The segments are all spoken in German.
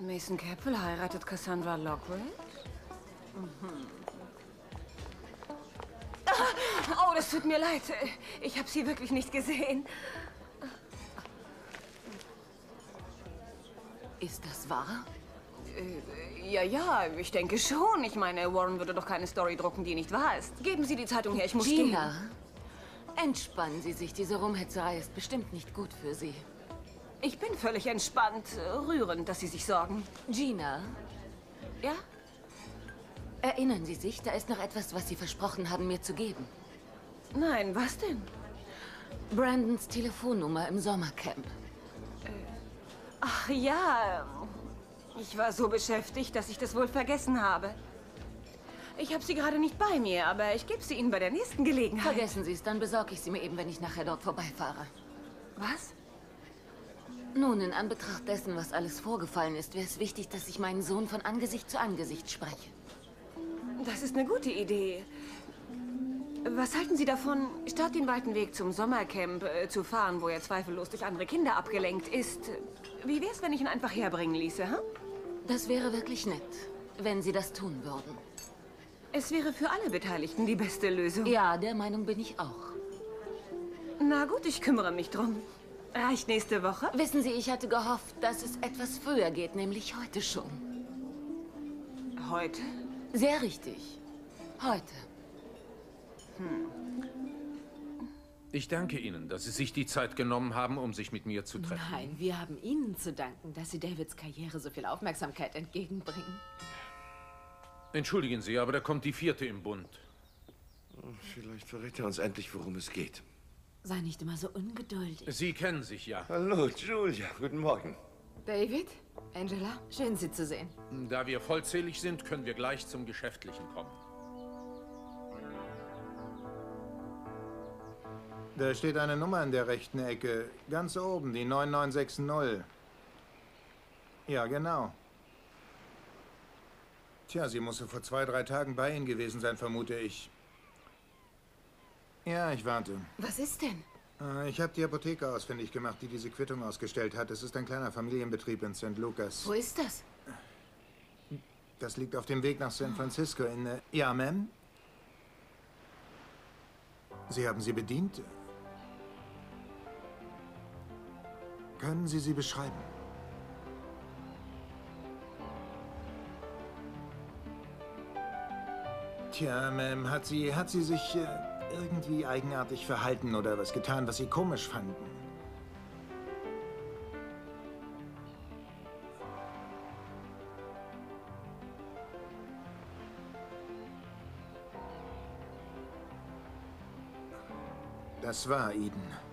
Mason Capel heiratet Cassandra Lockwood? Mhm. Oh, das tut mir leid. Ich habe sie wirklich nicht gesehen. Ist das wahr? Äh, ja, ja, ich denke schon. Ich meine, Warren würde doch keine Story drucken, die nicht wahr ist. Geben Sie die Zeitung her, ich muss Gina, gehen. entspannen Sie sich. Diese Rumhetzerei ist bestimmt nicht gut für Sie. Ich bin völlig entspannt. Rührend, dass Sie sich sorgen. Gina? Ja? Erinnern Sie sich, da ist noch etwas, was Sie versprochen haben, mir zu geben. Nein, was denn? Brandons Telefonnummer im Sommercamp. Äh, ach ja, ich war so beschäftigt, dass ich das wohl vergessen habe. Ich habe sie gerade nicht bei mir, aber ich gebe sie Ihnen bei der nächsten Gelegenheit. Vergessen Sie es, dann besorge ich sie mir eben, wenn ich nachher dort vorbeifahre. Was? Nun, in Anbetracht dessen, was alles vorgefallen ist, wäre es wichtig, dass ich meinen Sohn von Angesicht zu Angesicht spreche. Das ist eine gute Idee. Was halten Sie davon, statt den weiten Weg zum Sommercamp äh, zu fahren, wo er zweifellos durch andere Kinder abgelenkt ist? Wie wäre es, wenn ich ihn einfach herbringen ließe, hm? Das wäre wirklich nett, wenn Sie das tun würden. Es wäre für alle Beteiligten die beste Lösung. Ja, der Meinung bin ich auch. Na gut, ich kümmere mich drum. Reicht nächste Woche? Wissen Sie, ich hatte gehofft, dass es etwas früher geht, nämlich heute schon. Heute? Sehr richtig. Heute. Hm. Ich danke Ihnen, dass Sie sich die Zeit genommen haben, um sich mit mir zu treffen. Nein, wir haben Ihnen zu danken, dass Sie Davids Karriere so viel Aufmerksamkeit entgegenbringen. Entschuldigen Sie, aber da kommt die vierte im Bund. Vielleicht verrät er uns endlich, worum es geht. Sei nicht immer so ungeduldig. Sie kennen sich ja. Hallo, Julia. Guten Morgen. David? Angela? Schön, Sie zu sehen. Da wir vollzählig sind, können wir gleich zum Geschäftlichen kommen. Da steht eine Nummer in der rechten Ecke. Ganz oben, die 9960. Ja, genau. Tja, sie muss vor zwei, drei Tagen bei Ihnen gewesen sein, vermute ich. Ja, ich warte. Was ist denn? Äh, ich habe die Apotheke ausfindig gemacht, die diese Quittung ausgestellt hat. Es ist ein kleiner Familienbetrieb in St. Lucas. Wo ist das? Das liegt auf dem Weg nach San Francisco in... Äh ja, Ma'am? Sie haben sie bedient? Können Sie sie beschreiben? Tja, Ma'am, hat sie, hat sie sich äh, irgendwie eigenartig verhalten oder was getan, was Sie komisch fanden? Das war Eden.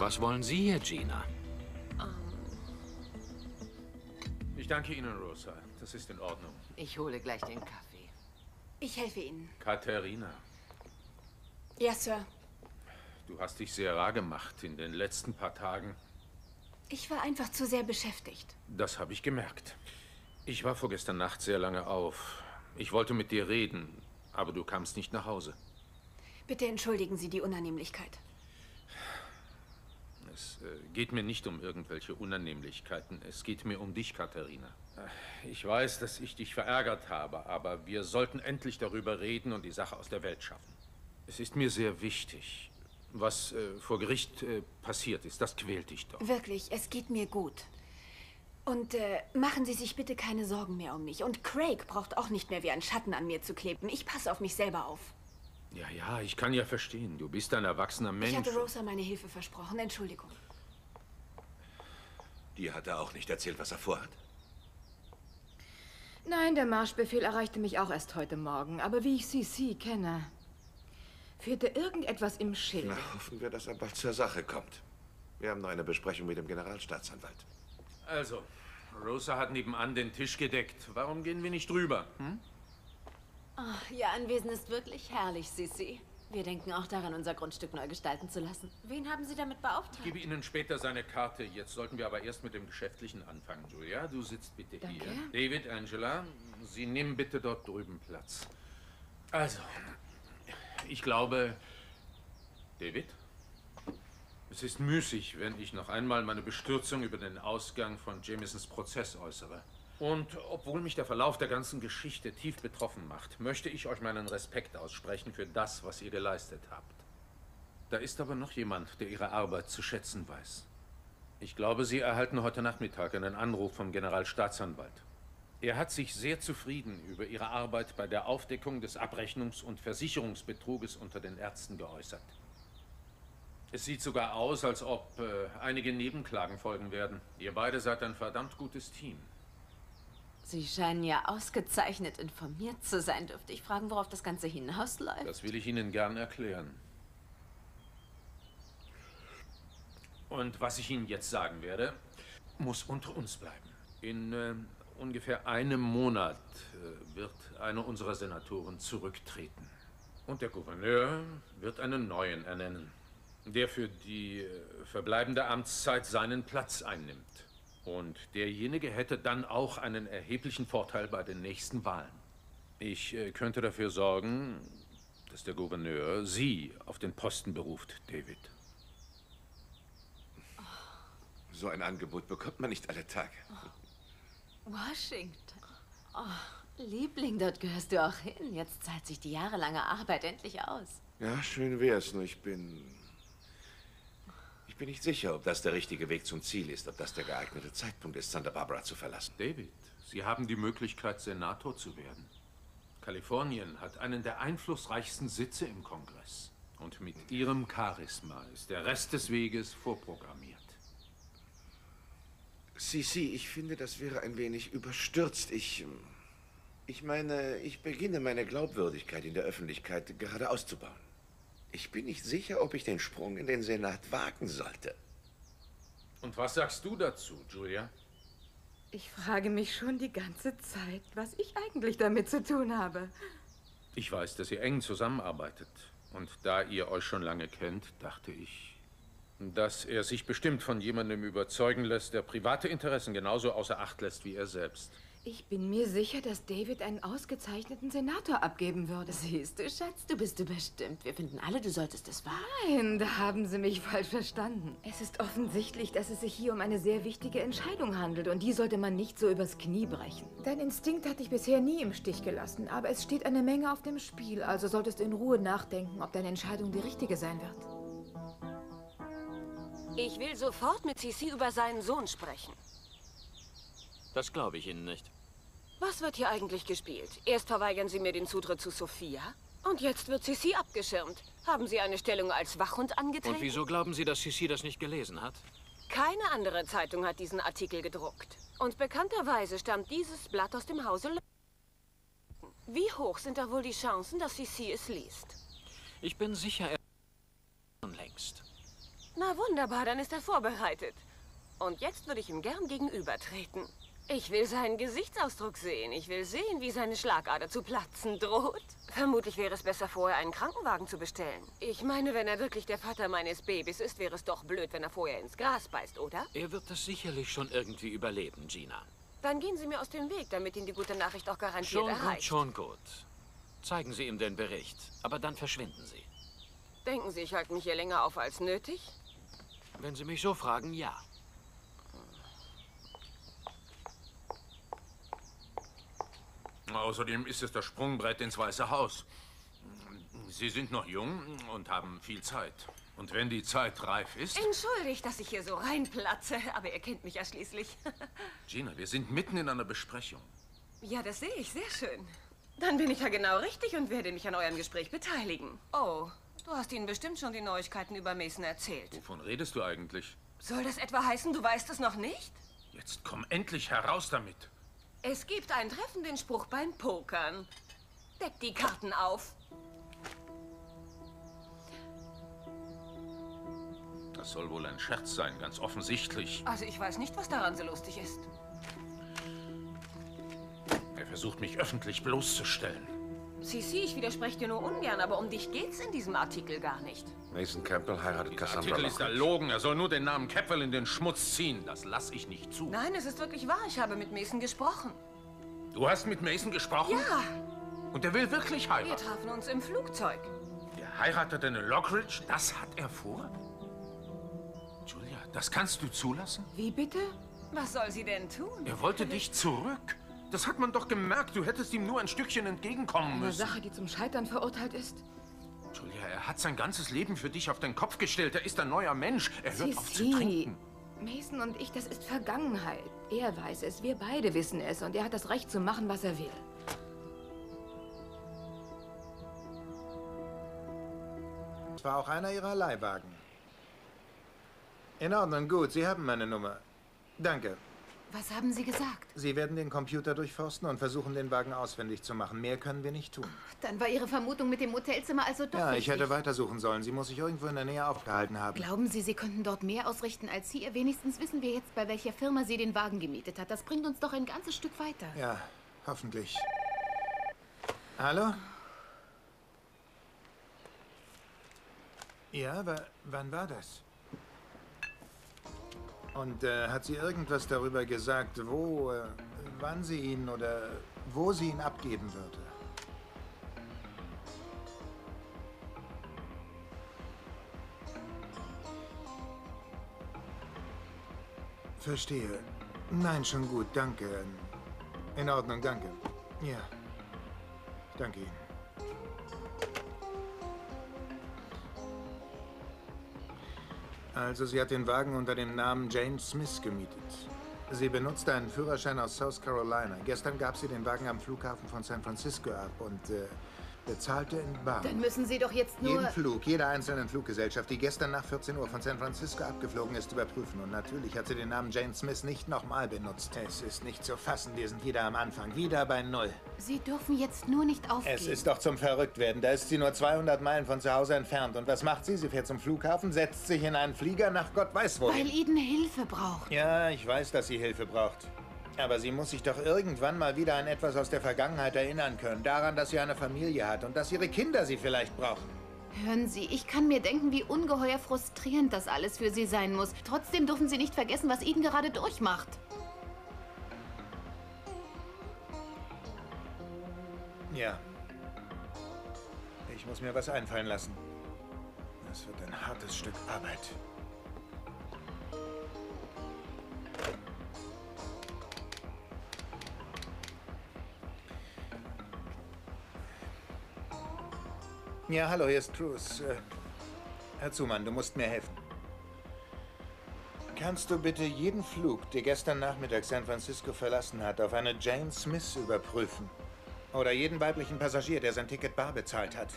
Was wollen Sie hier, Gina? Ich danke Ihnen, Rosa. Das ist in Ordnung. Ich hole gleich den Kaffee. Ich helfe Ihnen. Katharina. Ja, Sir. Du hast dich sehr rar gemacht in den letzten paar Tagen. Ich war einfach zu sehr beschäftigt. Das habe ich gemerkt. Ich war vorgestern Nacht sehr lange auf. Ich wollte mit dir reden, aber du kamst nicht nach Hause. Bitte entschuldigen Sie die Unannehmlichkeit. Es äh, geht mir nicht um irgendwelche Unannehmlichkeiten. Es geht mir um dich, Katharina. Ich weiß, dass ich dich verärgert habe, aber wir sollten endlich darüber reden und die Sache aus der Welt schaffen. Es ist mir sehr wichtig, was äh, vor Gericht äh, passiert ist. Das quält dich doch. Wirklich, es geht mir gut. Und äh, machen Sie sich bitte keine Sorgen mehr um mich. Und Craig braucht auch nicht mehr wie ein Schatten an mir zu kleben. Ich passe auf mich selber auf. Ja, ja, ich kann ja verstehen. Du bist ein erwachsener Mensch. Ich hatte Rosa meine Hilfe versprochen. Entschuldigung. Dir hat er auch nicht erzählt, was er vorhat? Nein, der Marschbefehl erreichte mich auch erst heute Morgen. Aber wie ich CC kenne, fehlte irgendetwas im Schild. Na, hoffen wir, dass er bald zur Sache kommt. Wir haben noch eine Besprechung mit dem Generalstaatsanwalt. Also, Rosa hat nebenan den Tisch gedeckt. Warum gehen wir nicht drüber? Hm? Oh, Ihr Anwesen ist wirklich herrlich, Sissi. Wir denken auch daran, unser Grundstück neu gestalten zu lassen. Wen haben Sie damit beauftragt? Ich gebe Ihnen später seine Karte. Jetzt sollten wir aber erst mit dem Geschäftlichen anfangen, Julia. Du sitzt bitte Danke. hier. David, Angela, Sie nehmen bitte dort drüben Platz. Also, ich glaube... David? Es ist müßig, wenn ich noch einmal meine Bestürzung über den Ausgang von Jamisons Prozess äußere. Und obwohl mich der Verlauf der ganzen Geschichte tief betroffen macht, möchte ich euch meinen Respekt aussprechen für das, was ihr geleistet habt. Da ist aber noch jemand, der ihre Arbeit zu schätzen weiß. Ich glaube, Sie erhalten heute Nachmittag einen Anruf vom Generalstaatsanwalt. Er hat sich sehr zufrieden über Ihre Arbeit bei der Aufdeckung des Abrechnungs- und Versicherungsbetruges unter den Ärzten geäußert. Es sieht sogar aus, als ob äh, einige Nebenklagen folgen werden. Ihr beide seid ein verdammt gutes Team. Sie scheinen ja ausgezeichnet informiert zu sein. Dürfte ich fragen, worauf das Ganze hinausläuft? Das will ich Ihnen gern erklären. Und was ich Ihnen jetzt sagen werde, muss unter uns bleiben. In äh, ungefähr einem Monat äh, wird einer unserer Senatoren zurücktreten. Und der Gouverneur wird einen neuen ernennen, der für die äh, verbleibende Amtszeit seinen Platz einnimmt. Und derjenige hätte dann auch einen erheblichen Vorteil bei den nächsten Wahlen. Ich äh, könnte dafür sorgen, dass der Gouverneur Sie auf den Posten beruft, David. So ein Angebot bekommt man nicht alle Tage. Washington. Oh, Liebling, dort gehörst du auch hin. Jetzt zahlt sich die jahrelange Arbeit endlich aus. Ja, schön wär's, nur ich bin... Ich bin nicht sicher, ob das der richtige Weg zum Ziel ist, ob das der geeignete Zeitpunkt ist, Santa Barbara zu verlassen. David, Sie haben die Möglichkeit, Senator zu werden. Kalifornien hat einen der einflussreichsten Sitze im Kongress. Und mit Ihrem Charisma ist der Rest des Weges vorprogrammiert. Sisi, ich finde, das wäre ein wenig überstürzt. Ich. Ich meine, ich beginne meine Glaubwürdigkeit in der Öffentlichkeit gerade auszubauen. Ich bin nicht sicher, ob ich den Sprung in den Senat wagen sollte. Und was sagst du dazu, Julia? Ich frage mich schon die ganze Zeit, was ich eigentlich damit zu tun habe. Ich weiß, dass ihr eng zusammenarbeitet. Und da ihr euch schon lange kennt, dachte ich, dass er sich bestimmt von jemandem überzeugen lässt, der private Interessen genauso außer Acht lässt wie er selbst. Ich bin mir sicher, dass David einen ausgezeichneten Senator abgeben würde. Siehst du, Schatz, du bist überstimmt. Wir finden alle, du solltest es wagen. Nein, da haben Sie mich falsch verstanden. Es ist offensichtlich, dass es sich hier um eine sehr wichtige Entscheidung handelt und die sollte man nicht so übers Knie brechen. Dein Instinkt hat dich bisher nie im Stich gelassen, aber es steht eine Menge auf dem Spiel, also solltest du in Ruhe nachdenken, ob deine Entscheidung die richtige sein wird. Ich will sofort mit Sisi über seinen Sohn sprechen. Das glaube ich Ihnen nicht. Was wird hier eigentlich gespielt? Erst verweigern Sie mir den Zutritt zu Sophia und jetzt wird Sisi abgeschirmt. Haben Sie eine Stellung als Wachhund angetreten? Und wieso glauben Sie, dass Sissi das nicht gelesen hat? Keine andere Zeitung hat diesen Artikel gedruckt. Und bekannterweise stammt dieses Blatt aus dem Hause Le Wie hoch sind da wohl die Chancen, dass Sisi es liest? Ich bin sicher, er längst. Na wunderbar, dann ist er vorbereitet. Und jetzt würde ich ihm gern gegenübertreten. Ich will seinen Gesichtsausdruck sehen. Ich will sehen, wie seine Schlagader zu platzen droht. Vermutlich wäre es besser, vorher einen Krankenwagen zu bestellen. Ich meine, wenn er wirklich der Vater meines Babys ist, wäre es doch blöd, wenn er vorher ins Gras beißt, oder? Er wird das sicherlich schon irgendwie überleben, Gina. Dann gehen Sie mir aus dem Weg, damit ihn die gute Nachricht auch garantiert Schon gut, erreicht. schon gut. Zeigen Sie ihm den Bericht, aber dann verschwinden Sie. Denken Sie, ich halte mich hier länger auf als nötig? Wenn Sie mich so fragen, ja. Außerdem ist es das Sprungbrett ins Weiße Haus. Sie sind noch jung und haben viel Zeit. Und wenn die Zeit reif ist... Entschuldigt, dass ich hier so reinplatze, aber ihr kennt mich ja schließlich. Gina, wir sind mitten in einer Besprechung. ja, das sehe ich, sehr schön. Dann bin ich ja genau richtig und werde mich an eurem Gespräch beteiligen. Oh, du hast ihnen bestimmt schon die Neuigkeiten über Mason erzählt. Wovon redest du eigentlich? Soll das etwa heißen, du weißt es noch nicht? Jetzt komm endlich heraus damit. Es gibt einen treffenden Spruch beim Pokern. Deck die Karten auf. Das soll wohl ein Scherz sein, ganz offensichtlich. Also ich weiß nicht, was daran so lustig ist. Er versucht mich öffentlich bloßzustellen. Sisi, ich widerspreche dir nur ungern, aber um dich geht's in diesem Artikel gar nicht. Mason Campbell heiratet Der Cassandra Artikel ist erlogen. Er soll nur den Namen Campbell in den Schmutz ziehen. Das lasse ich nicht zu. Nein, es ist wirklich wahr. Ich habe mit Mason gesprochen. Du hast mit Mason gesprochen? Ja, Und er will wirklich wir heiraten? trafen uns im Flugzeug. Er heiratet eine Lockridge? Das hat er vor? Julia, das kannst du zulassen? Wie bitte? Was soll sie denn tun? Er wollte dich zurück. Das hat man doch gemerkt. Du hättest ihm nur ein Stückchen entgegenkommen Eine müssen. Sache, die zum Scheitern verurteilt ist? Julia, er hat sein ganzes Leben für dich auf den Kopf gestellt. Er ist ein neuer Mensch. Er hört auf zu Sissi, trinken. Mason und ich, das ist Vergangenheit. Er weiß es, wir beide wissen es und er hat das Recht zu machen, was er will. Es war auch einer Ihrer Leihwagen. In Ordnung, gut. Sie haben meine Nummer. Danke. Was haben Sie gesagt? Sie werden den Computer durchforsten und versuchen, den Wagen auswendig zu machen. Mehr können wir nicht tun. Dann war Ihre Vermutung mit dem Hotelzimmer also doch Ja, ich richtig. hätte weitersuchen sollen. Sie muss sich irgendwo in der Nähe aufgehalten haben. Glauben Sie, Sie könnten dort mehr ausrichten als hier? Wenigstens wissen wir jetzt, bei welcher Firma sie den Wagen gemietet hat. Das bringt uns doch ein ganzes Stück weiter. Ja, hoffentlich. Hallo? Ja, wa wann war das? Und äh, hat sie irgendwas darüber gesagt, wo, äh, wann sie ihn oder wo sie ihn abgeben würde? Verstehe. Nein, schon gut, danke. In Ordnung, danke. Ja. Danke Ihnen. Also, sie hat den Wagen unter dem Namen Jane Smith gemietet. Sie benutzte einen Führerschein aus South Carolina. Gestern gab sie den Wagen am Flughafen von San Francisco ab und äh, bezahlte in Bar. Dann müssen Sie doch jetzt nur... Jeden Flug, jeder einzelnen Fluggesellschaft, die gestern nach 14 Uhr von San Francisco abgeflogen ist, überprüfen. Und natürlich hat sie den Namen Jane Smith nicht nochmal benutzt. Es ist nicht zu fassen, wir sind wieder am Anfang, wieder bei Null. Sie dürfen jetzt nur nicht aufgeben. Es ist doch zum Verrücktwerden. Da ist sie nur 200 Meilen von zu Hause entfernt. Und was macht sie? Sie fährt zum Flughafen, setzt sich in einen Flieger nach Gott weiß wohin. Weil Eden Hilfe braucht. Ja, ich weiß, dass sie Hilfe braucht. Aber sie muss sich doch irgendwann mal wieder an etwas aus der Vergangenheit erinnern können. Daran, dass sie eine Familie hat und dass ihre Kinder sie vielleicht brauchen. Hören Sie, ich kann mir denken, wie ungeheuer frustrierend das alles für Sie sein muss. Trotzdem dürfen Sie nicht vergessen, was Eden gerade durchmacht. Ja. Ich muss mir was einfallen lassen. Das wird ein hartes Stück Arbeit. Ja, hallo, hier ist Cruz. Äh, Herr Zumann, du musst mir helfen. Kannst du bitte jeden Flug, der gestern Nachmittag San Francisco verlassen hat, auf eine Jane Smith überprüfen? Oder jeden weiblichen Passagier, der sein Ticket bar bezahlt hat?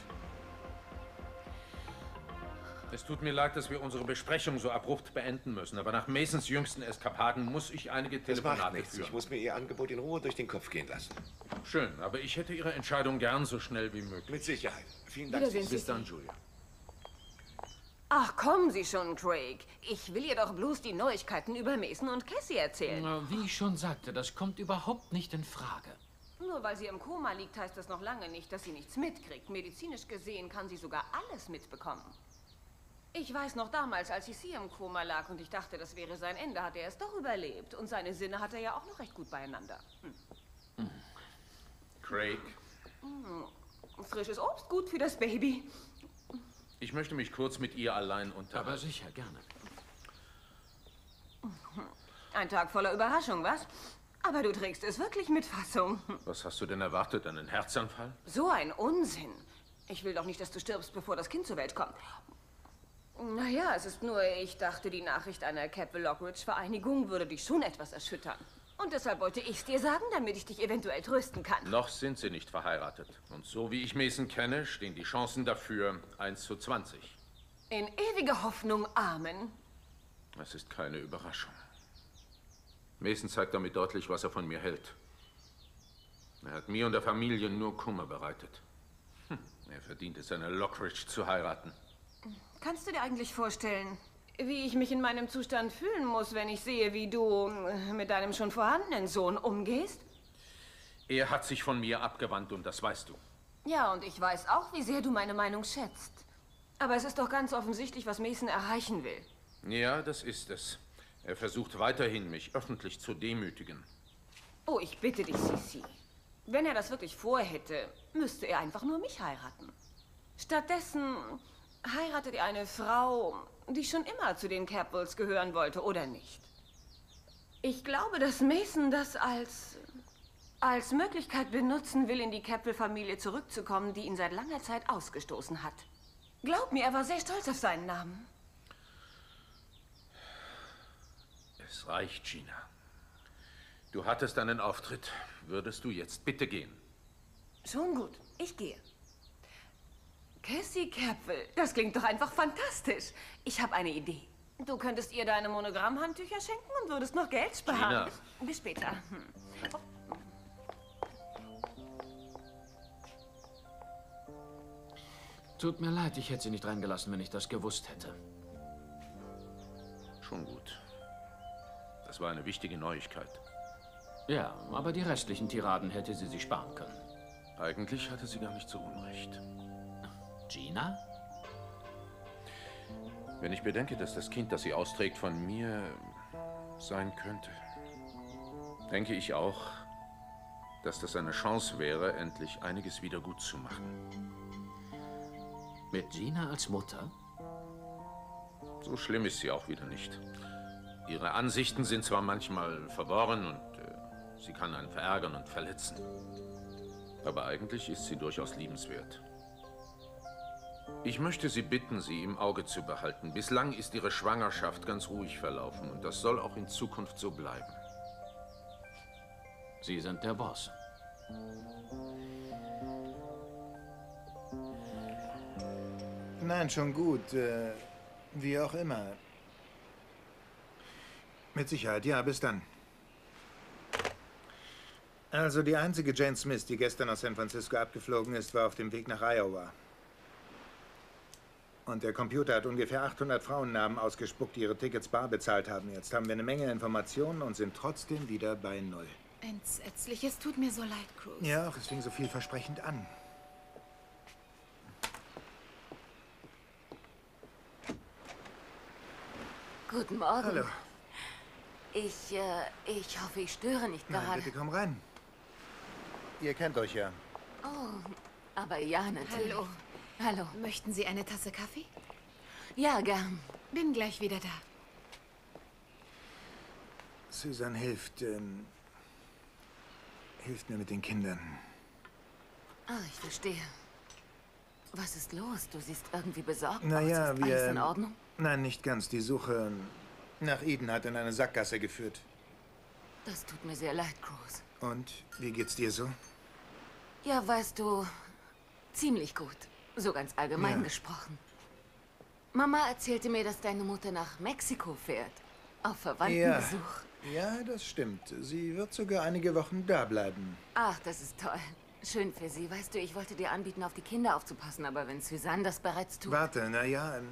Es tut mir leid, dass wir unsere Besprechung so abrupt beenden müssen, aber nach Masons jüngsten Eskapaden muss ich einige Das macht Telefonate nichts. führen. Ich muss mir Ihr Angebot in Ruhe durch den Kopf gehen lassen. Schön, aber ich hätte Ihre Entscheidung gern so schnell wie möglich. Mit Sicherheit. Vielen Dank. Bis dann, Julia. Ach, kommen Sie schon, Craig. Ich will ihr doch bloß die Neuigkeiten über Mason und Cassie erzählen. Na, Wie ich schon sagte, das kommt überhaupt nicht in Frage. Nur weil sie im Koma liegt, heißt das noch lange nicht, dass sie nichts mitkriegt. Medizinisch gesehen kann sie sogar alles mitbekommen. Ich weiß noch damals, als Sisi im Koma lag und ich dachte, das wäre sein Ende, hat er es doch überlebt. Und seine Sinne hat er ja auch noch recht gut beieinander. Hm. Craig, Frisches Obst, gut für das Baby. ich möchte mich kurz mit ihr allein Aber unterhalten. sicher, gerne. Ein Tag voller Überraschung, was? Aber du trägst es wirklich mit Fassung. Was hast du denn erwartet? Einen Herzanfall? So ein Unsinn. Ich will doch nicht, dass du stirbst, bevor das Kind zur Welt kommt. Naja, es ist nur, ich dachte, die Nachricht einer Campbell-Lockridge-Vereinigung würde dich schon etwas erschüttern. Und deshalb wollte ich es dir sagen, damit ich dich eventuell trösten kann. Noch sind sie nicht verheiratet. Und so wie ich Mason kenne, stehen die Chancen dafür 1 zu 20. In ewiger Hoffnung, Amen. Das ist keine Überraschung. Mason zeigt damit deutlich, was er von mir hält. Er hat mir und der Familie nur Kummer bereitet. Hm, er verdient es, eine Lockridge zu heiraten. Kannst du dir eigentlich vorstellen, wie ich mich in meinem Zustand fühlen muss, wenn ich sehe, wie du äh, mit deinem schon vorhandenen Sohn umgehst? Er hat sich von mir abgewandt und das weißt du. Ja, und ich weiß auch, wie sehr du meine Meinung schätzt. Aber es ist doch ganz offensichtlich, was Mason erreichen will. Ja, das ist es. Er versucht weiterhin, mich öffentlich zu demütigen. Oh, ich bitte dich, Sisi. Wenn er das wirklich vorhätte, müsste er einfach nur mich heiraten. Stattdessen heiratet er eine Frau, die schon immer zu den Capwells gehören wollte, oder nicht? Ich glaube, dass Mason das als als Möglichkeit benutzen will, in die Capwell-Familie zurückzukommen, die ihn seit langer Zeit ausgestoßen hat. Glaub mir, er war sehr stolz auf seinen Namen. Es reicht, Gina. Du hattest einen Auftritt. Würdest du jetzt bitte gehen? Schon gut, ich gehe. Cassie Capwell, das klingt doch einfach fantastisch. Ich habe eine Idee. Du könntest ihr deine Monogrammhandtücher schenken und würdest noch Geld sparen. Gina. Bis später. Hm. Tut mir leid, ich hätte sie nicht reingelassen, wenn ich das gewusst hätte. Schon gut. Das war eine wichtige Neuigkeit. Ja, aber die restlichen Tiraden hätte sie sich sparen können. Eigentlich hatte sie gar nicht so unrecht. Gina? Wenn ich bedenke, dass das Kind, das sie austrägt, von mir sein könnte, denke ich auch, dass das eine Chance wäre, endlich einiges wieder gut zu machen. Mit Gina als Mutter? So schlimm ist sie auch wieder nicht. Ihre Ansichten sind zwar manchmal verworren und äh, sie kann einen verärgern und verletzen. Aber eigentlich ist sie durchaus liebenswert. Ich möchte Sie bitten, sie im Auge zu behalten. Bislang ist Ihre Schwangerschaft ganz ruhig verlaufen und das soll auch in Zukunft so bleiben. Sie sind der Boss. Nein, schon gut. Äh, wie auch immer. Mit Sicherheit, ja, bis dann. Also die einzige Jane Smith, die gestern aus San Francisco abgeflogen ist, war auf dem Weg nach Iowa. Und der Computer hat ungefähr 800 Frauennamen ausgespuckt, die ihre Tickets bar bezahlt haben. Jetzt haben wir eine Menge Informationen und sind trotzdem wieder bei Null. Entsetzlich, es tut mir so leid, Cruz. Ja, auch es fing so vielversprechend an. Guten Morgen. Hallo. Ich, äh, ich hoffe, ich störe nicht Nein, gerade. bitte komm rein. Ihr kennt euch ja. Oh, aber ja, natürlich. Hallo. Hallo. Möchten Sie eine Tasse Kaffee? Ja, gern. Bin gleich wieder da. Susan hilft, ähm, hilft mir mit den Kindern. Ah, ich verstehe. Was ist los? Du siehst irgendwie besorgt Naja, aus. Ist wir... alles in Ordnung? Nein, nicht ganz. Die Suche nach Eden hat in eine Sackgasse geführt. Das tut mir sehr leid, Cruz. Und wie geht's dir so? Ja, weißt du, ziemlich gut. So ganz allgemein Ja. gesprochen. Mama erzählte mir, dass deine Mutter nach Mexiko fährt. Auf Verwandtenbesuch. Ja, das stimmt. Sie wird sogar einige Wochen da bleiben. Ach, das ist toll. Schön für sie. Weißt du, ich wollte dir anbieten, auf die Kinder aufzupassen, aber wenn Suzanne das bereits tut... Warte, na ja. ähm,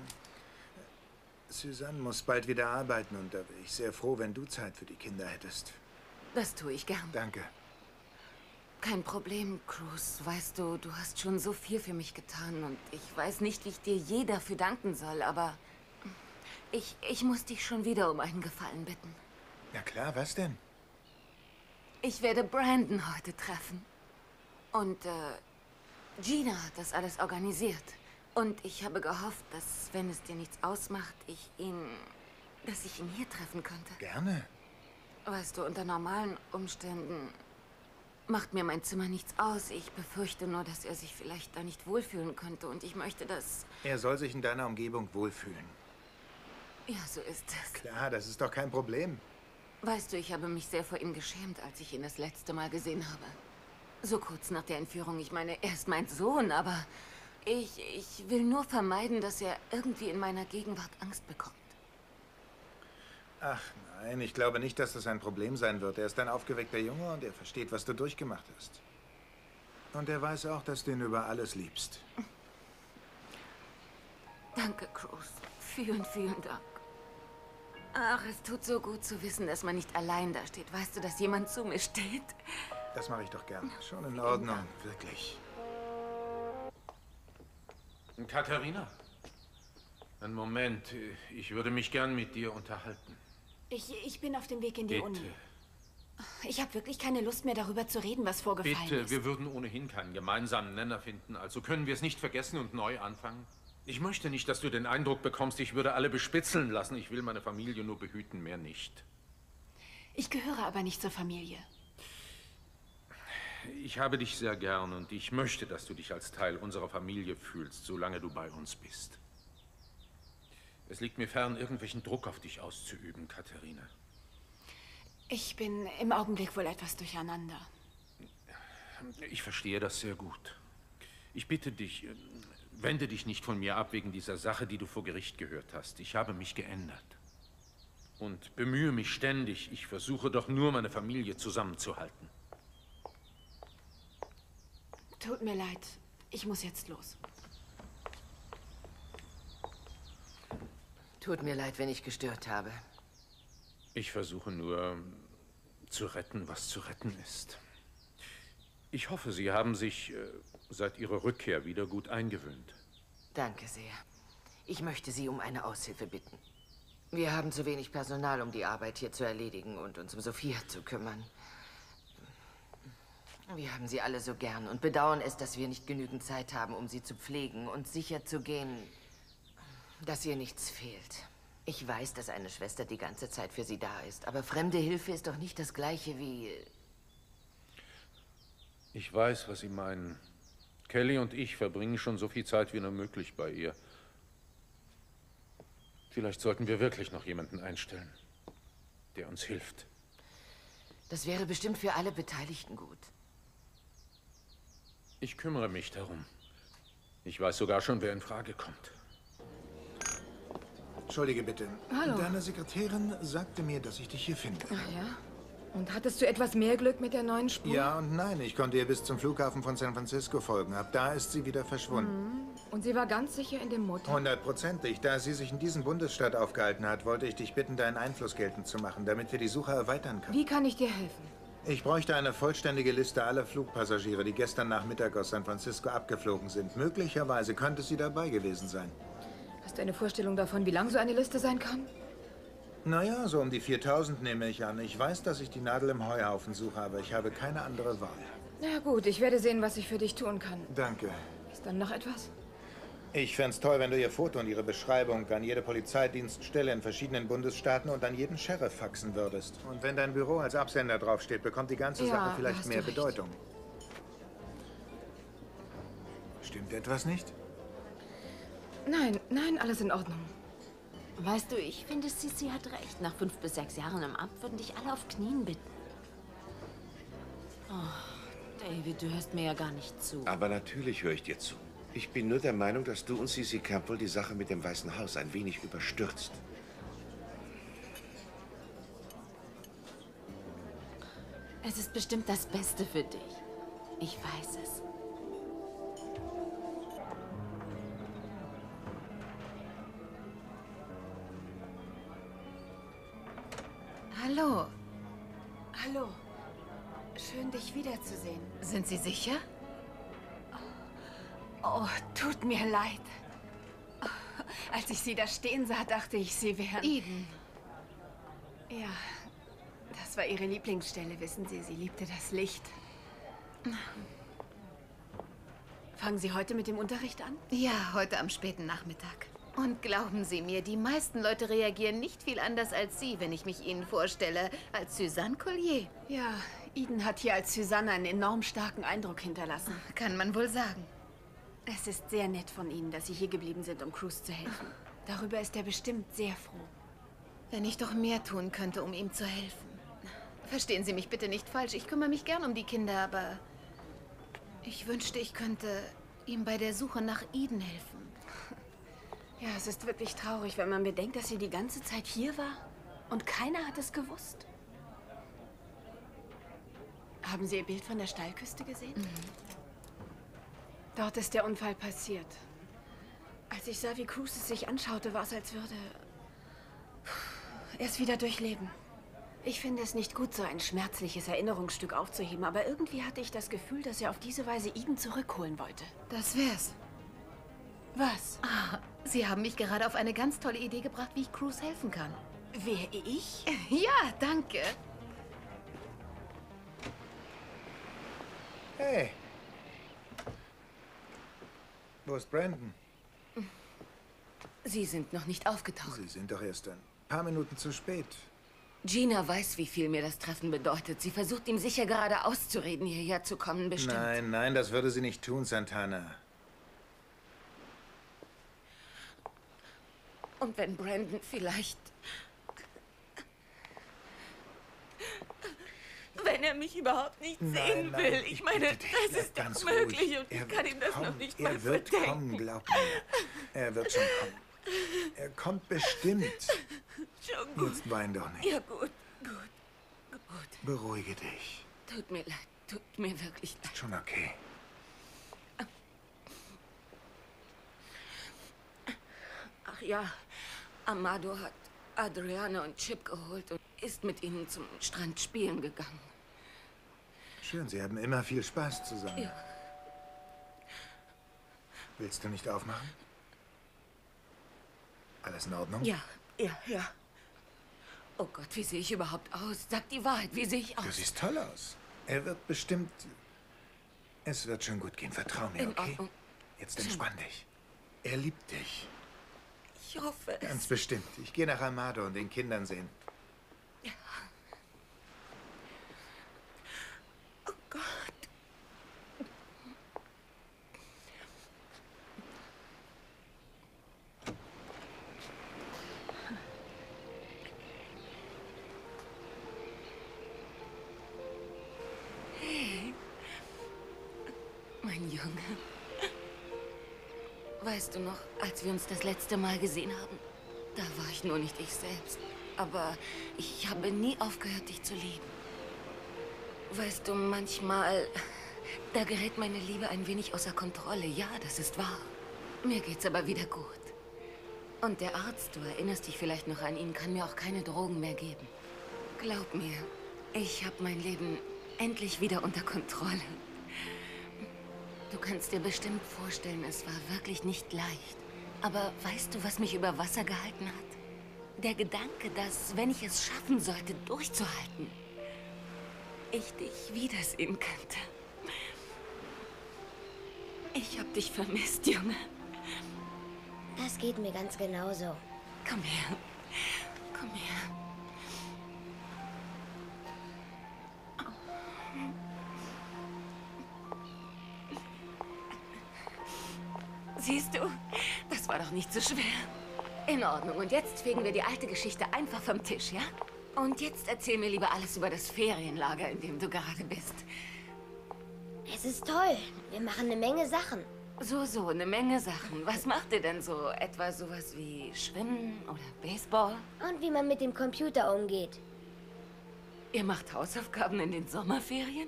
Susanne muss bald wieder arbeiten und da wäre ich sehr froh, wenn du Zeit für die Kinder hättest. Das tue ich gern. Danke. Kein Problem, Cruz. Weißt du, du hast schon so viel für mich getan und ich weiß nicht, wie ich dir je dafür danken soll, aber ich, ich muss dich schon wieder um einen Gefallen bitten. Na klar, was denn? Ich werde Brandon heute treffen. Und äh, Gina hat das alles organisiert. Und ich habe gehofft, dass, wenn es dir nichts ausmacht, ich ihn, dass ich ihn hier treffen könnte. Gerne. Weißt du, unter normalen Umständen macht mir mein Zimmer nichts aus. Ich befürchte nur, dass er sich vielleicht da nicht wohlfühlen könnte. Und ich möchte, dass... Er soll sich in deiner Umgebung wohlfühlen. Ja, so ist es. Klar, das ist doch kein Problem. Weißt du, ich habe mich sehr vor ihm geschämt, als ich ihn das letzte Mal gesehen habe. So kurz nach der Entführung. Ich meine, er ist mein Sohn, aber ich, ich will nur vermeiden, dass er irgendwie in meiner Gegenwart Angst bekommt. Ach nein, ich glaube nicht, dass das ein Problem sein wird. Er ist ein aufgeweckter Junge und er versteht, was du durchgemacht hast. Und er weiß auch, dass du ihn über alles liebst. Danke, Cruz. Vielen, vielen Dank. Ach, es tut so gut zu wissen, dass man nicht allein da steht. Weißt du, dass jemand zu mir steht? Das mache ich doch gern. Schon in Ordnung, wirklich. Katharina, einen Moment. Ich würde mich gern mit dir unterhalten. Ich, ich bin auf dem Weg in die Bitte. Uni. Ich habe wirklich keine Lust mehr darüber zu reden, was vorgefallen Bitte, ist. wir würden ohnehin keinen gemeinsamen Nenner finden, also können wir es nicht vergessen und neu anfangen? Ich möchte nicht, dass du den Eindruck bekommst, ich würde alle bespitzeln lassen. Ich will meine Familie nur behüten, mehr nicht. Ich gehöre aber nicht zur Familie. Ich habe dich sehr gern und ich möchte, dass du dich als Teil unserer Familie fühlst, solange du bei uns bist. Es liegt mir fern, irgendwelchen Druck auf dich auszuüben, Katharina. Ich bin im Augenblick wohl etwas durcheinander. Ich verstehe das sehr gut. Ich bitte dich, äh, wende dich nicht von mir ab wegen dieser Sache, die du vor Gericht gehört hast. Ich habe mich geändert. Und bemühe mich ständig. Ich versuche doch nur, meine Familie zusammenzuhalten. Tut mir leid. Ich muss jetzt los. Tut mir leid, wenn ich gestört habe. Ich versuche nur zu retten, was zu retten ist. Ich hoffe, Sie haben sich äh, seit Ihrer Rückkehr wieder gut eingewöhnt. Danke sehr. Ich möchte Sie um eine Aushilfe bitten. Wir haben zu wenig Personal, um die Arbeit hier zu erledigen und uns um Sophia zu kümmern. Wir haben sie alle so gern und bedauern es, dass wir nicht genügend Zeit haben, um sie zu pflegen und sicherzugehen, dass ihr nichts fehlt. Ich weiß, dass eine Schwester die ganze Zeit für sie da ist, aber fremde Hilfe ist doch nicht das gleiche wie... Ich weiß, was Sie meinen. Kelly und ich verbringen schon so viel Zeit wie nur möglich bei ihr. Vielleicht sollten wir wirklich noch jemanden einstellen, der uns hilft. Das wäre bestimmt für alle Beteiligten gut. Ich kümmere mich darum. Ich weiß sogar schon, wer in Frage kommt. Entschuldige bitte. Hallo. Deine Sekretärin sagte mir, dass ich dich hier finde. Ach ja? Und hattest du etwas mehr Glück mit der neuen Spur? Ja und nein. Ich konnte ihr bis zum Flughafen von San Francisco folgen. Ab da ist sie wieder verschwunden. Und sie war ganz sicher in dem Motel. Hundertprozentig. Da sie sich in diesem Bundesstaat aufgehalten hat, wollte ich dich bitten, deinen Einfluss geltend zu machen, damit wir die Suche erweitern können. Wie kann ich dir helfen? Ich bräuchte eine vollständige Liste aller Flugpassagiere, die gestern Nachmittag aus San Francisco abgeflogen sind. Möglicherweise könnte sie dabei gewesen sein. Hast du eine Vorstellung davon, wie lang so eine Liste sein kann? Naja, so um die 4000 nehme ich an. Ich weiß, dass ich die Nadel im Heuhaufen suche, aber ich habe keine andere Wahl. Na gut, ich werde sehen, was ich für dich tun kann. Danke. Ist dann noch etwas? Ich fänd's toll, wenn du ihr Foto und ihre Beschreibung an jede Polizeidienststelle in verschiedenen Bundesstaaten und an jeden Sheriff faxen würdest. Und wenn dein Büro als Absender draufsteht, bekommt die ganze Ja, Sache vielleicht mehr. Bedeutung. Stimmt etwas nicht? Nein, nein, alles in Ordnung. Weißt du, ich finde, Sissy hat recht. Nach fünf bis sechs Jahren im Amt würden dich alle auf Knien bitten. Oh, David, du hörst mir ja gar nicht zu. Aber natürlich höre ich dir zu. Ich bin nur der Meinung, dass du und Cici Campbell die Sache mit dem Weißen Haus ein wenig überstürzt. Es ist bestimmt das Beste für dich. Ich weiß es. Sind Sie sicher? Oh, tut mir leid. Als ich sie da stehen sah, dachte ich, sie wären... Eden. Ja, das war ihre Lieblingsstelle, wissen Sie. Sie liebte das Licht. Fangen Sie heute mit dem Unterricht an? Ja, heute am späten Nachmittag. Und glauben Sie mir, die meisten Leute reagieren nicht viel anders als Sie, wenn ich mich Ihnen vorstelle, als Suzanne Collier. Ja, Eden hat hier als Susanne einen enorm starken Eindruck hinterlassen. Kann man wohl sagen. Es ist sehr nett von Ihnen, dass Sie hier geblieben sind, um Cruz zu helfen. Darüber ist er bestimmt sehr froh. Wenn ich doch mehr tun könnte, um ihm zu helfen. Verstehen Sie mich bitte nicht falsch. Ich kümmere mich gern um die Kinder, aber ich wünschte, ich könnte ihm bei der Suche nach Eden helfen. Ja, es ist wirklich traurig, wenn man bedenkt, dass sie die ganze Zeit hier war und keiner hat es gewusst. Haben Sie ihr Bild von der Steilküste gesehen? Dort ist der Unfall passiert. Als ich sah, wie Cruz es sich anschaute, war es, als würde er es wieder durchleben. Ich finde es nicht gut, so ein schmerzliches Erinnerungsstück aufzuheben, aber irgendwie hatte ich das Gefühl, dass er auf diese Weise Eden zurückholen wollte. Das wär's. Was? Ah, Sie haben mich gerade auf eine ganz tolle Idee gebracht, wie ich Cruz helfen kann. Wer, ich? Ja, danke. Hey. Wo ist Brandon? Sie sind noch nicht aufgetaucht. Sie sind doch erst ein paar Minuten zu spät. Gina weiß, wie viel mir das Treffen bedeutet. Sie versucht ihm sicher gerade auszureden, hierher zu kommen, bestimmt. Nein, nein, das würde sie nicht tun, Santana. Und wenn Brandon vielleicht... Wenn er mich überhaupt nicht Nein, sehen nein, will. Ich, meine, bitte das ist ganz möglich ruhig. und Er ich kann ihm das kommen. noch nicht Er mal wird verdenken. kommen, glaub mir. Er wird schon kommen. Er kommt bestimmt. Schon gut. Jetzt wein doch nicht. Ja, gut, gut, gut. Beruhige dich. Tut mir leid, tut mir wirklich leid. Schon okay. Ach ja, Amado hat Adriana und Chip geholt und ist mit ihnen zum Strand spielen gegangen. Schön, Sie haben immer viel Spaß zusammen. Ja. Willst du nicht aufmachen? Alles in Ordnung? Ja, ja, ja. Oh Gott, wie sehe ich überhaupt aus? Sag die Wahrheit, wie sehe ich aus? Du siehst toll aus. Er wird bestimmt... Es wird schon gut gehen, vertrau mir, In okay? Ordnung. Jetzt entspann dich. Er liebt dich. Ich hoffe es. Ganz bestimmt. Ich gehe nach Amado und den Kindern sehen. Oh Gott. Mein Junge. Weißt du noch, als wir uns das letzte Mal gesehen haben? Da war ich nur nicht ich selbst. Aber ich habe nie aufgehört, dich zu lieben. Weißt du, manchmal, da gerät meine Liebe ein wenig außer Kontrolle. Ja, das ist wahr. Mir geht's aber wieder gut. Und der Arzt, du erinnerst dich vielleicht noch an ihn, kann mir auch keine Drogen mehr geben. Glaub mir, ich habe mein Leben endlich wieder unter Kontrolle. Du kannst dir bestimmt vorstellen, es war wirklich nicht leicht. Aber weißt du, was mich über Wasser gehalten hat? Der Gedanke, dass, wenn ich es schaffen sollte, durchzuhalten, ich dich wiedersehen könnte. Ich hab dich vermisst, Junge. Das geht mir ganz genauso. Komm her. Komm her. Siehst du, das war doch nicht so schwer. In Ordnung. Und jetzt fegen wir die alte Geschichte einfach vom Tisch, ja? Und jetzt erzähl mir lieber alles über das Ferienlager, in dem du gerade bist. Es ist toll. Wir machen eine Menge Sachen. So, so, eine Menge Sachen. Was macht ihr denn so? Etwa sowas wie Schwimmen oder Baseball? Und wie man mit dem Computer umgeht. Ihr macht Hausaufgaben in den Sommerferien?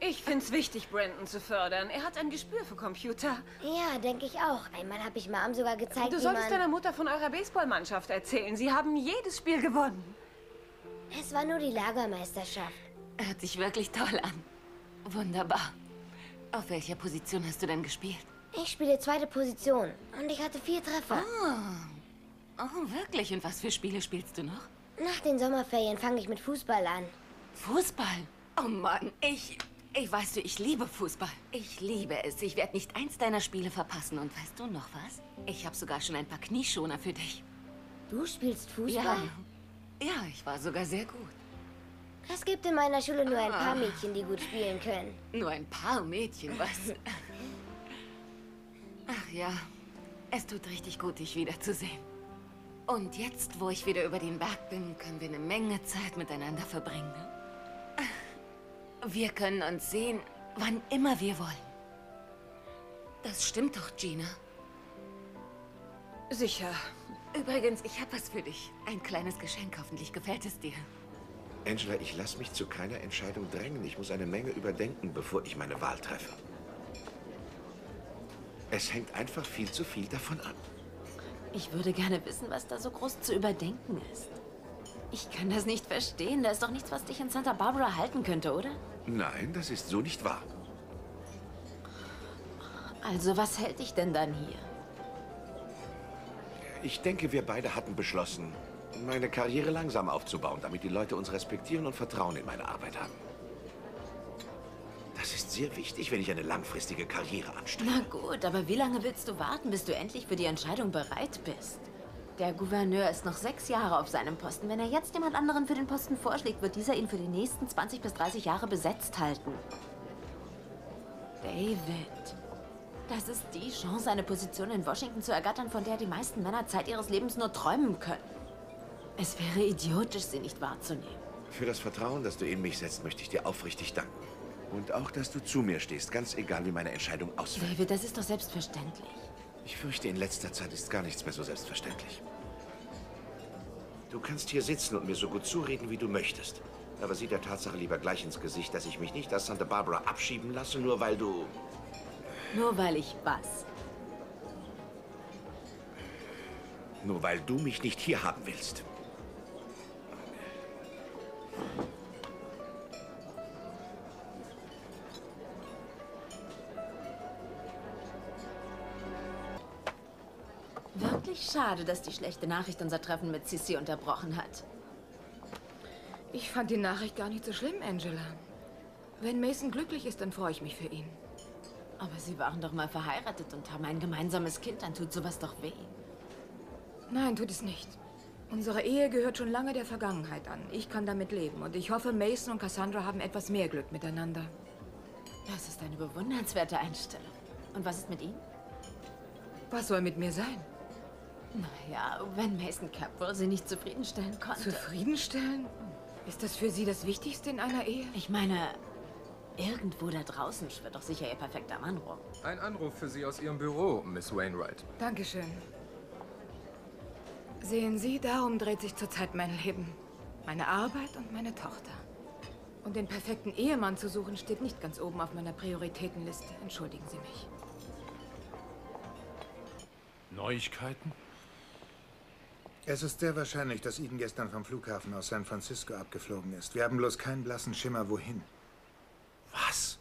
Ich find's wichtig, Brandon zu fördern. Er hat ein Gespür für Computer. Ja, denke ich auch. Einmal habe ich Mom sogar gezeigt, Du wie solltest deiner Mutter von eurer Baseballmannschaft erzählen. Sie haben jedes Spiel gewonnen. Es war nur die Lagermeisterschaft. Hört sich wirklich toll an. Wunderbar. Auf welcher Position hast du denn gespielt? Ich spiele zweite Position und ich hatte vier Treffer. Oh. Oh, wirklich? Und was für Spiele spielst du noch? Nach den Sommerferien fange ich mit Fußball an. Fußball? Oh Mann, ich... Ich weißt du, ich liebe Fußball. Ich liebe es. Ich werde nicht eins deiner Spiele verpassen. Und weißt du noch was? Ich habe sogar schon ein paar Knieschoner für dich. Du spielst Fußball? Ja. Ja, ich war sogar sehr gut. Es gibt in meiner Schule nur ein paar Ah. Mädchen, die gut spielen können. Nur ein paar Mädchen, was? Ach ja, es tut richtig gut, dich wiederzusehen. Und jetzt, wo ich wieder über den Berg bin, können wir eine Menge Zeit miteinander verbringen. Wir können uns sehen, wann immer wir wollen. Das stimmt doch, Gina. Sicher. Übrigens, ich habe was für dich. Ein kleines Geschenk, hoffentlich gefällt es dir. Angela, ich lasse mich zu keiner Entscheidung drängen. Ich muss eine Menge überdenken, bevor ich meine Wahl treffe. Es hängt einfach viel zu viel davon ab. Ich würde gerne wissen, was da so groß zu überdenken ist. Ich kann das nicht verstehen. Da ist doch nichts, was dich in Santa Barbara halten könnte, oder? Nein, das ist so nicht wahr. Also, was hält dich denn dann hier? Ich denke, wir beide hatten beschlossen, meine Karriere langsam aufzubauen, damit die Leute uns respektieren und Vertrauen in meine Arbeit haben. Das ist sehr wichtig, wenn ich eine langfristige Karriere anstrebe. Na gut, aber wie lange willst du warten, bis du endlich für die Entscheidung bereit bist? Der Gouverneur ist noch sechs Jahre auf seinem Posten. Wenn er jetzt jemand anderen für den Posten vorschlägt, wird dieser ihn für die nächsten 20 bis 30 Jahre besetzt halten. David, das ist die Chance, eine Position in Washington zu ergattern, von der die meisten Männer Zeit ihres Lebens nur träumen können. Es wäre idiotisch, sie nicht wahrzunehmen. Für das Vertrauen, das du in mich setzt, möchte ich dir aufrichtig danken. Und auch, dass du zu mir stehst, ganz egal, wie meine Entscheidung ausfällt. David, das ist doch selbstverständlich. Ich fürchte, in letzter Zeit ist gar nichts mehr so selbstverständlich. Du kannst hier sitzen und mir so gut zureden, wie du möchtest. Aber sieh der Tatsache lieber gleich ins Gesicht, dass ich mich nicht aus Santa Barbara abschieben lasse, nur weil du... Nur weil ich was? Nur weil du mich nicht hier haben willst. Wirklich schade, dass die schlechte Nachricht unser Treffen mit Sissy unterbrochen hat. Ich fand die Nachricht gar nicht so schlimm, Angela. Wenn Mason glücklich ist, dann freue ich mich für ihn. Aber Sie waren doch mal verheiratet und haben ein gemeinsames Kind, dann tut sowas doch weh. Nein, tut es nicht. Unsere Ehe gehört schon lange der Vergangenheit an. Ich kann damit leben und ich hoffe, Mason und Cassandra haben etwas mehr Glück miteinander. Das ist eine bewundernswerte Einstellung. Und was ist mit ihm? Was soll mit mir sein? Naja, wenn Mason Capwell sie nicht zufriedenstellen konnte. Zufriedenstellen? Ist das für Sie das Wichtigste in einer Ehe? Ich meine, irgendwo da draußen schwirrt doch sicher Ihr perfekter Mann rum. Ein Anruf für Sie aus Ihrem Büro, Miss Wainwright. Dankeschön. Sehen Sie, darum dreht sich zurzeit mein Leben. Meine Arbeit und meine Tochter. Und den perfekten Ehemann zu suchen, steht nicht ganz oben auf meiner Prioritätenliste. Entschuldigen Sie mich. Neuigkeiten? Es ist sehr wahrscheinlich, dass Eden gestern vom Flughafen aus San Francisco abgeflogen ist. Wir haben bloß keinen blassen Schimmer, wohin. Was?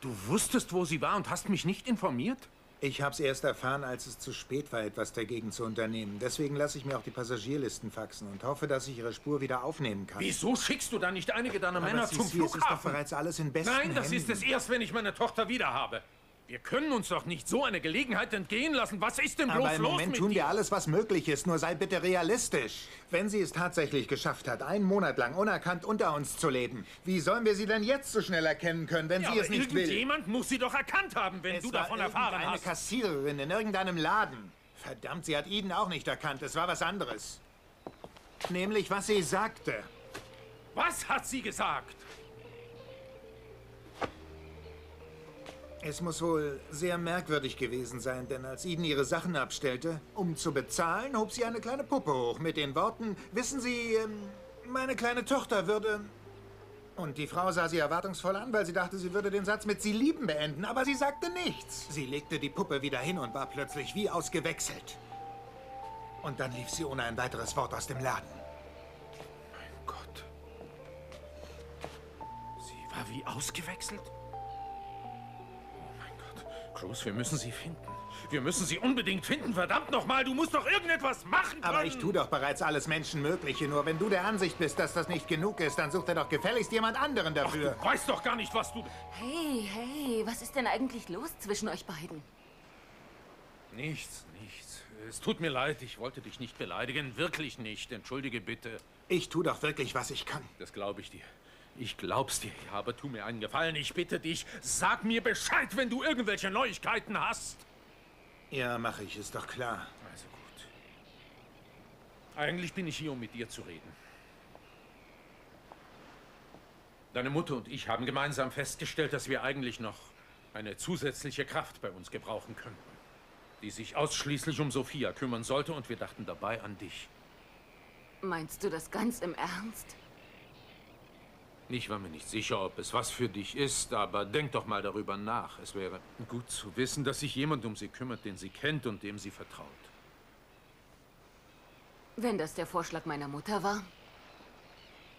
Du wusstest, wo sie war und hast mich nicht informiert? Ich hab's erst erfahren, als es zu spät war, etwas dagegen zu unternehmen. Deswegen lasse ich mir auch die Passagierlisten faxen und hoffe, dass ich ihre Spur wieder aufnehmen kann. Wieso schickst du da nicht einige deiner Aber Männer zum es ist doch Flughafen? bereits alles in besten Nein, das ist Händen. es erst, wenn ich meine Tochter wieder habe. Wir können uns doch nicht so eine Gelegenheit entgehen lassen. Was ist denn bloß Aber im los Moment tun wir alles, was möglich ist. Nur sei bitte realistisch. Wenn sie es tatsächlich geschafft hat, einen Monat lang unerkannt unter uns zu leben, wie sollen wir sie denn jetzt so schnell erkennen können, wenn ja, sie es nicht will? irgendjemand muss sie doch erkannt haben, wenn Es du davon erfahren hast. Kassiererin in irgendeinem Laden. Verdammt, sie hat Eden auch nicht erkannt. Es war was anderes. Nämlich, was sie sagte. Was hat sie gesagt? Es muss wohl sehr merkwürdig gewesen sein, denn als Eden ihre Sachen abstellte, um zu bezahlen, hob sie eine kleine Puppe hoch mit den Worten, wissen Sie, ähm, meine kleine Tochter würde... Und die Frau sah sie erwartungsvoll an, weil sie dachte, sie würde den Satz mit Sie lieben beenden, aber sie sagte nichts. Sie legte die Puppe wieder hin und war plötzlich wie ausgewechselt. Und dann lief sie ohne ein weiteres Wort aus dem Laden. Mein Gott. Sie war wie ausgewechselt? Cruz, wir müssen sie finden. Wir müssen sie unbedingt finden. Verdammt nochmal, du musst doch irgendetwas machen können. Aber ich tue doch bereits alles Menschenmögliche. Nur wenn du der Ansicht bist, dass das nicht genug ist, dann such dir doch gefälligst jemand anderen dafür. Du weißt doch gar nicht, was du... Hey, hey, was ist denn eigentlich los zwischen euch beiden? Nichts, nichts. Es tut mir leid, ich wollte dich nicht beleidigen. Wirklich nicht. Entschuldige bitte. Ich tue doch wirklich, was ich kann. Das glaube ich dir. Ich glaub's dir, ja, aber tu mir einen Gefallen. Ich bitte dich, sag mir Bescheid, wenn du irgendwelche Neuigkeiten hast. Ja, mache ich, ist doch klar. Also gut. Eigentlich bin ich hier, um mit dir zu reden. Deine Mutter und ich haben gemeinsam festgestellt, dass wir eigentlich noch eine zusätzliche Kraft bei uns gebrauchen könnten, die sich ausschließlich um Sophia kümmern sollte und wir dachten dabei an dich. Meinst du das ganz im Ernst? Ich war mir nicht sicher, ob es was für dich ist, aber denk doch mal darüber nach. Es wäre gut zu wissen, dass sich jemand um sie kümmert, den sie kennt und dem sie vertraut. Wenn das der Vorschlag meiner Mutter war?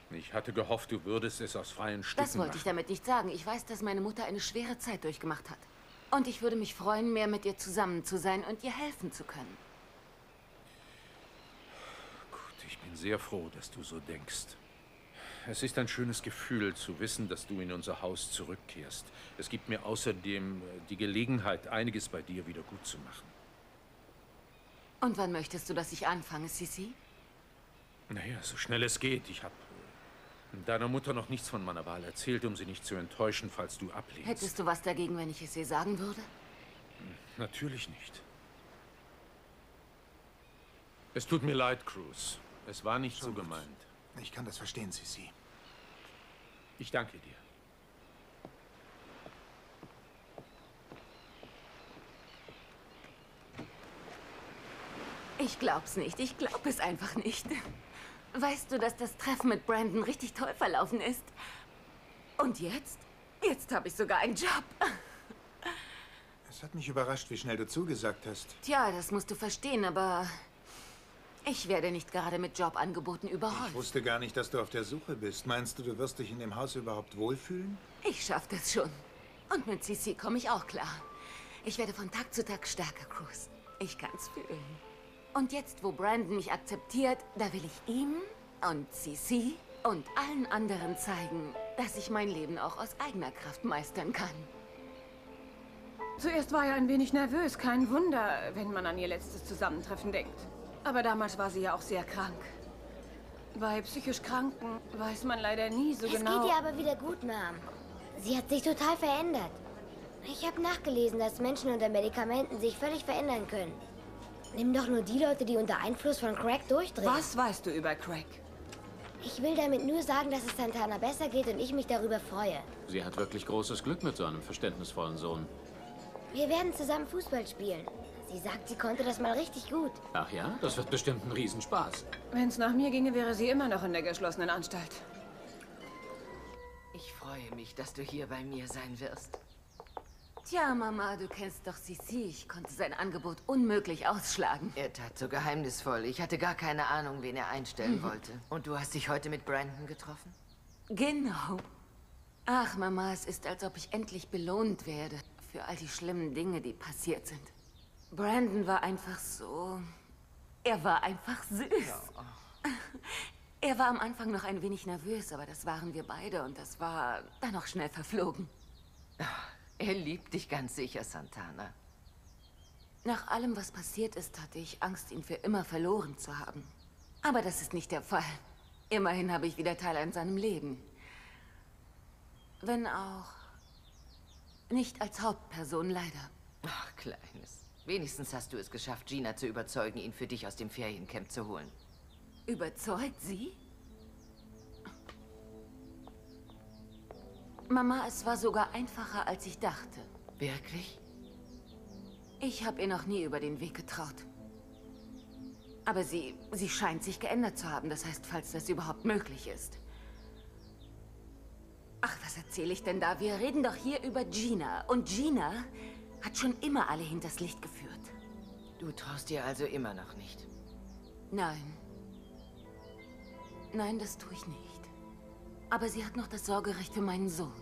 Ich hatte gehofft, du würdest es aus freien Stücken Das wollte ich damit nicht sagen. Ich weiß, dass meine Mutter eine schwere Zeit durchgemacht hat. Und ich würde mich freuen, mehr mit ihr zusammen zu sein und ihr helfen zu können. Gut, ich bin sehr froh, dass du so denkst. Es ist ein schönes Gefühl zu wissen, dass du in unser Haus zurückkehrst. Es gibt mir außerdem äh, die Gelegenheit, einiges bei dir wieder gut zu machen. Und wann möchtest du, dass ich anfange, Sisi? Naja, so schnell es geht. Ich habe deiner Mutter noch nichts von meiner Wahl erzählt, um sie nicht zu enttäuschen, falls du ablehnst. Hättest du was dagegen, wenn ich es ihr sagen würde? Natürlich nicht. Es tut mir leid, Cruz. Es war nicht so gemeint. Ich kann das verstehen, Sisi. Ich danke dir. Ich glaub's nicht. Ich glaub es einfach nicht. Weißt du, dass das Treffen mit Brandon richtig toll verlaufen ist? Und jetzt? Jetzt habe ich sogar einen Job. Es hat mich überrascht, wie schnell du zugesagt hast. Tja, das musst du verstehen, aber ich werde nicht gerade mit Jobangeboten Ich überrollt. wusste gar nicht, dass du auf der Suche bist. Meinst du, du wirst dich in dem Haus überhaupt wohlfühlen? Ich schaff das schon. Und mit Sisi komme ich auch klar. Ich werde von Tag zu Tag stärker, Cruz. Ich kann's fühlen. Und jetzt, wo Brandon mich akzeptiert, da will ich ihm und Sisi und allen anderen zeigen, dass ich mein Leben auch aus eigener Kraft meistern kann. Zuerst war er ein wenig nervös. Kein Wunder, wenn man an ihr letztes Zusammentreffen denkt. Aber damals war sie ja auch sehr krank. Bei psychisch Kranken weiß man leider nie so es genau... geht ihr aber wieder gut, Mom. Sie hat sich total verändert. Ich habe nachgelesen, dass Menschen unter Medikamenten sich völlig verändern können. Nimm doch nur die Leute, die unter Einfluss von Crack durchdrehen. Was weißt du über Crack? Ich will damit nur sagen, dass es Santana besser geht und ich mich darüber freue. Sie hat wirklich großes Glück mit so einem verständnisvollen Sohn. Wir werden zusammen Fußball spielen. Sie sagt, sie konnte das mal richtig gut. Ach ja, das wird bestimmt ein Riesenspaß. Wenn's nach mir ginge, wäre sie immer noch in der geschlossenen Anstalt. Ich freue mich, dass du hier bei mir sein wirst. Tja, Mama, du kennst doch Sisi. Ich konnte sein Angebot unmöglich ausschlagen. Er tat so geheimnisvoll. Ich hatte gar keine Ahnung, wen er einstellen wollte. Und du hast dich heute mit Brandon getroffen? Genau. Ach, Mama, es ist, als ob ich endlich belohnt werde für all die schlimmen Dinge, die passiert sind. Brandon war einfach so... Er war einfach süß. Er war am Anfang noch ein wenig nervös, aber das waren wir beide und das war dann auch schnell verflogen. Er liebt dich ganz sicher, Santana. Nach allem, was passiert ist, hatte ich Angst, ihn für immer verloren zu haben. Aber das ist nicht der Fall. Immerhin habe ich wieder Teil an seinem Leben. Wenn auch nicht als Hauptperson, leider. Ach, Kleines. Wenigstens hast du es geschafft, Gina zu überzeugen, ihn für dich aus dem Feriencamp zu holen. Überzeugt sie? Mama, es war sogar einfacher, als ich dachte. Wirklich? Ich habe ihr noch nie über den Weg getraut. Aber sie, sie scheint sich geändert zu haben. Das heißt, falls das überhaupt möglich ist. Ach, was erzähle ich denn da? Wir reden doch hier über Gina. Und Gina hat schon immer alle hinters Licht geführt. Du traust dir also immer noch nicht. Nein. Nein, das tue ich nicht. Aber sie hat noch das Sorgerecht für meinen Sohn.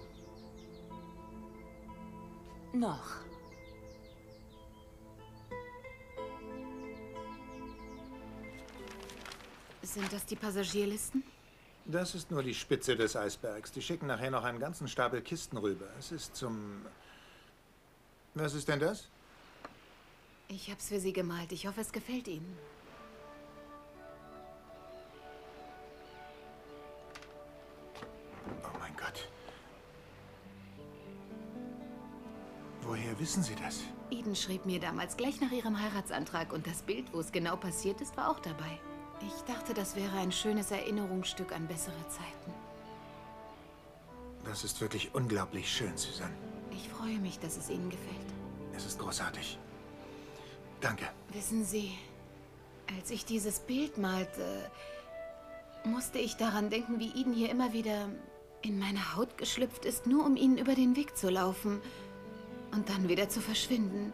Noch. Sind das die Passagierlisten? Das ist nur die Spitze des Eisbergs. Die schicken nachher noch einen ganzen Stapel Kisten rüber. Es ist zum... Was ist denn das? Ich hab's für Sie gemalt. Ich hoffe, es gefällt Ihnen. Oh mein Gott. Woher wissen Sie das? Eden schrieb mir damals gleich nach ihrem Heiratsantrag und das Bild, wo es genau passiert ist, war auch dabei. Ich dachte, das wäre ein schönes Erinnerungsstück an bessere Zeiten. Das ist wirklich unglaublich schön, Susanne. Ich freue mich, dass es Ihnen gefällt. Es ist großartig. Danke. Wissen Sie, als ich dieses Bild malte, musste ich daran denken, wie Eden hier immer wieder in meine Haut geschlüpft ist, nur um ihnen über den Weg zu laufen und dann wieder zu verschwinden.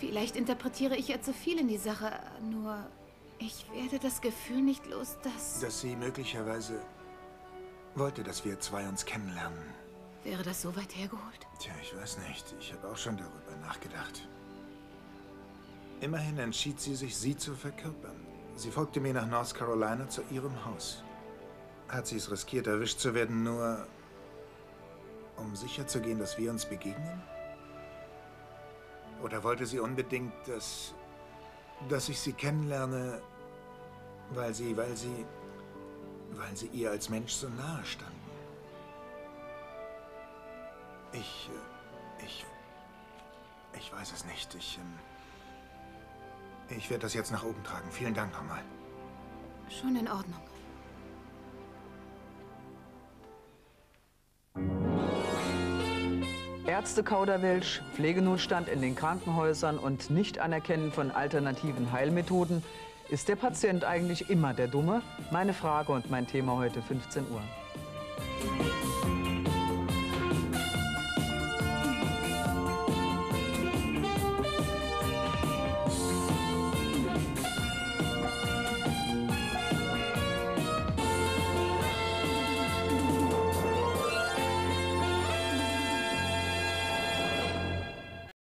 Vielleicht interpretiere ich ja zu viel in die Sache, nur ich werde das Gefühl nicht los, dass... Dass sie möglicherweise wollte, dass wir zwei uns kennenlernen. Wäre das so weit hergeholt? Tja, ich weiß nicht. Ich habe auch schon darüber nachgedacht. Immerhin entschied sie sich, sie zu verkörpern. Sie folgte mir nach North Carolina zu ihrem Haus. Hat sie es riskiert, erwischt zu werden, nur um sicherzugehen, dass wir uns begegnen? Oder wollte sie unbedingt, dass, dass ich sie kennenlerne, weil sie, weil sie, weil sie ihr als Mensch so nahe standen? Ich, äh, ich, ich weiß es nicht. Ich, ähm, ich werde das jetzt nach oben tragen. Vielen Dank nochmal. Schon in Ordnung. Ärztekauderwelsch, Pflegenotstand in den Krankenhäusern und Nicht-Anerkennen von alternativen Heilmethoden. Ist der Patient eigentlich immer der Dumme? Meine Frage und mein Thema heute 15 Uhr.